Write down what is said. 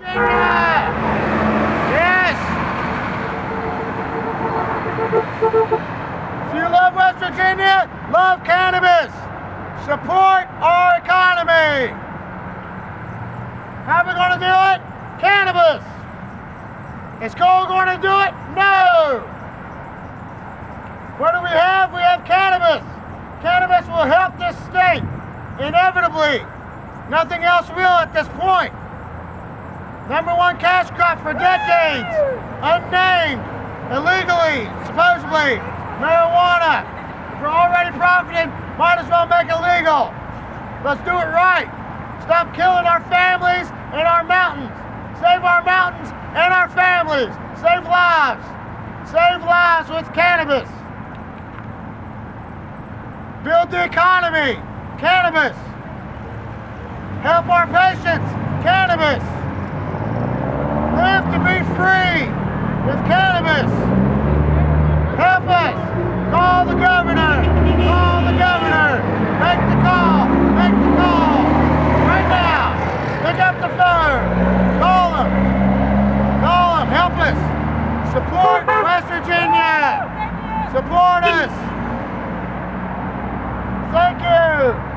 Yes! If you love West Virginia, love cannabis. Support our economy. How are we going to do it? Cannabis. Is coal going to do it? No. What do we have? We have cannabis. Cannabis will help this state, inevitably. Nothing else will at this point. Number one cash crop for decades. Unnamed, illegally, supposedly, marijuana. If we're already profiting, might as well make it legal. Let's do it right. Stop killing our families and our mountains. Save our mountains and our families. Save lives. Save lives with cannabis. Build the economy. Cannabis. Help our patients. Cannabis. Live to be free with cannabis. Help us. Call the governor. Call the governor. Make the call. Make the call. Right now. Pick up the phone. Call him. Call him. Help us. Support West Virginia. Support us. Thank you.